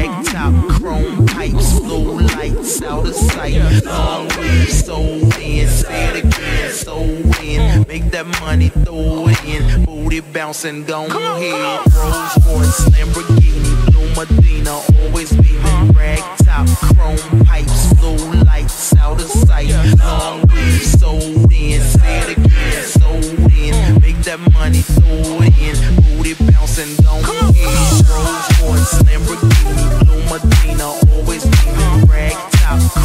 rag top, chrome pipes, low lights out of sight. Long waves, so in, say it again, so in. Make that money, throw it in, booty bouncing, go ahead. Rolls Royce, Lamborghini, Blue Medina, always beaming, rag top, booty bouncing, don't come. Rolls Royce, Lamborghini, Blue Medina, always beaming, rag top.